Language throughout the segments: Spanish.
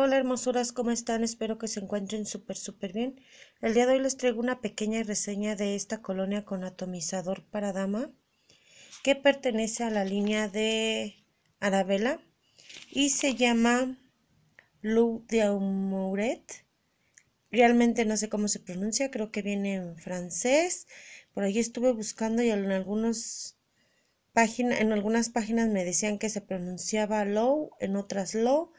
Hola, hermosuras, ¿cómo están? Espero que se encuentren súper, súper bien. El día de hoy les traigo una pequeña reseña de esta colonia con atomizador para dama que pertenece a la línea de Arabella y se llama Lou de Aumouret. Realmente no sé cómo se pronuncia, creo que viene en francés. Por ahí estuve buscando y en algunas páginas me decían que se pronunciaba Lou, en otras Low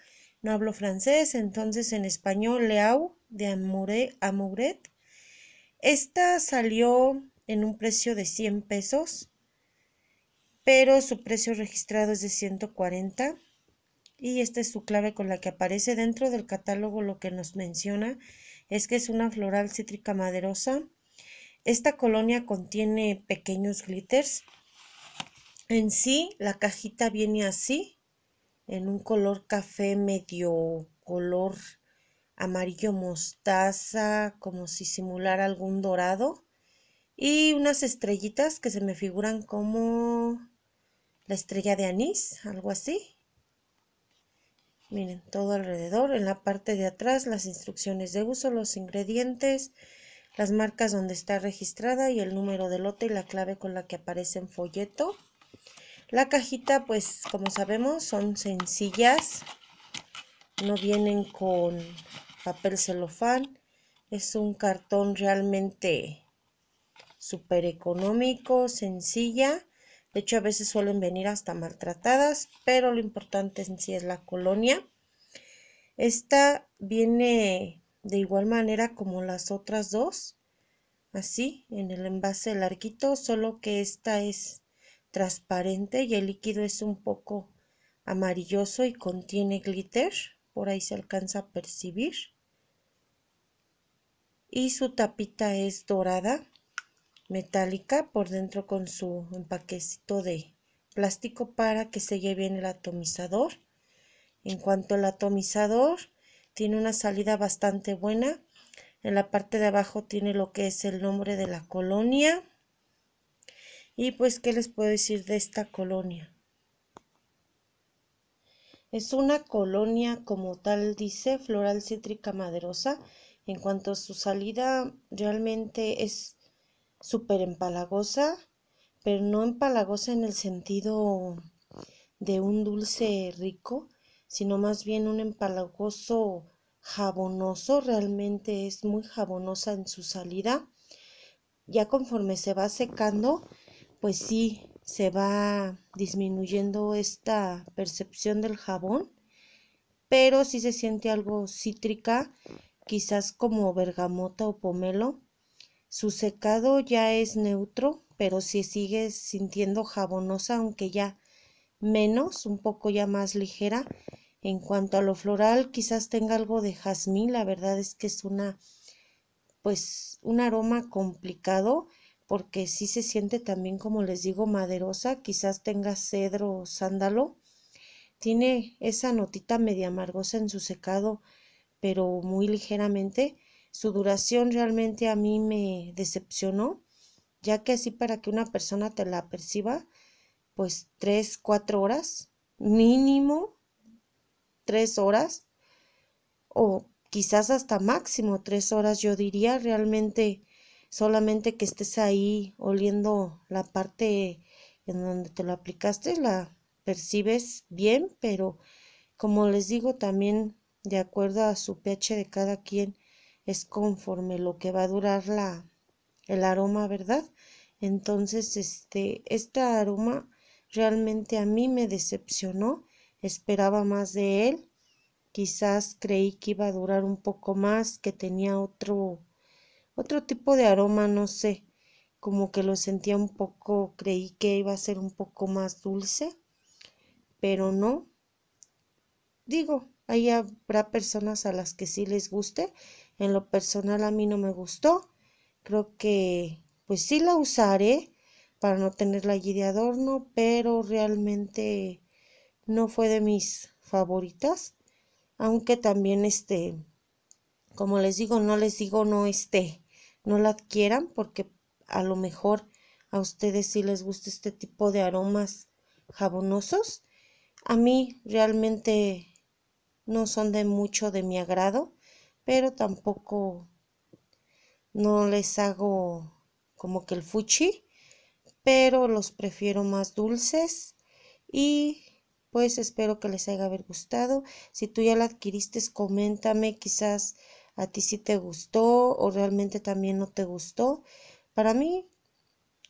no hablo francés, entonces en español Leau de Amouret. Esta salió en un precio de 100 pesos, pero su precio registrado es de 140 y esta es su clave con la que aparece dentro del catálogo lo que nos menciona es que es una floral cítrica maderosa. Esta colonia contiene pequeños glitters. En sí, la cajita viene así, en un color café medio color amarillo mostaza, como si simulara algún dorado. Y unas estrellitas que se me figuran como la estrella de anís, algo así. Miren, todo alrededor, en la parte de atrás, las instrucciones de uso, los ingredientes, las marcas donde está registrada y el número de lote y la clave con la que aparece en folleto. La cajita, pues como sabemos, son sencillas. No vienen con papel celofán. Es un cartón realmente súper económico, sencilla. De hecho, a veces suelen venir hasta maltratadas, pero lo importante en sí es la colonia. Esta viene de igual manera como las otras dos, así, en el envase larguito, solo que esta es transparente y el líquido es un poco amarilloso y contiene glitter, por ahí se alcanza a percibir. Y su tapita es dorada, metálica, por dentro con su empaquecito de plástico para que selle bien el atomizador. En cuanto al atomizador, tiene una salida bastante buena. En la parte de abajo tiene lo que es el nombre de la colonia y pues, ¿qué les puedo decir de esta colonia? Es una colonia como tal dice, floral cítrica maderosa. En cuanto a su salida, realmente es súper empalagosa, pero no empalagosa en el sentido de un dulce rico, sino más bien un empalagoso jabonoso. Realmente es muy jabonosa en su salida. Ya conforme se va secando, pues sí se va disminuyendo esta percepción del jabón, pero sí se siente algo cítrica, quizás como bergamota o pomelo. Su secado ya es neutro, pero sí sigue sintiendo jabonosa, aunque ya menos, un poco ya más ligera. En cuanto a lo floral, quizás tenga algo de jazmín, la verdad es que es una pues un aroma complicado porque sí se siente también, como les digo, maderosa, quizás tenga cedro o sándalo. Tiene esa notita media amargosa en su secado, pero muy ligeramente. Su duración realmente a mí me decepcionó, ya que así para que una persona te la perciba, pues tres, cuatro horas, mínimo tres horas, o quizás hasta máximo tres horas, yo diría, realmente solamente que estés ahí oliendo la parte en donde te lo aplicaste, la percibes bien, pero como les digo también de acuerdo a su pH de cada quien es conforme lo que va a durar la el aroma, ¿verdad? Entonces, este este aroma realmente a mí me decepcionó, esperaba más de él. Quizás creí que iba a durar un poco más, que tenía otro otro tipo de aroma, no sé, como que lo sentía un poco, creí que iba a ser un poco más dulce, pero no. Digo, ahí habrá personas a las que sí les guste, en lo personal a mí no me gustó, creo que pues sí la usaré para no tenerla allí de adorno, pero realmente no fue de mis favoritas, aunque también este, como les digo, no les digo no este, no la adquieran porque a lo mejor a ustedes sí les gusta este tipo de aromas jabonosos. A mí realmente no son de mucho de mi agrado, pero tampoco no les hago como que el fuchi, pero los prefiero más dulces y pues espero que les haya gustado. Si tú ya la adquiriste, coméntame, quizás a ti sí te gustó o realmente también no te gustó. Para mí,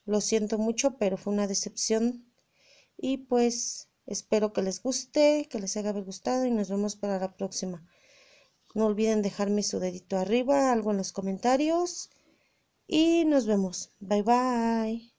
lo siento mucho, pero fue una decepción y pues espero que les guste, que les haya gustado y nos vemos para la próxima. No olviden dejarme su dedito arriba, algo en los comentarios y nos vemos. Bye bye.